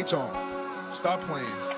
H on. Stop playing.